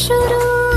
शुरू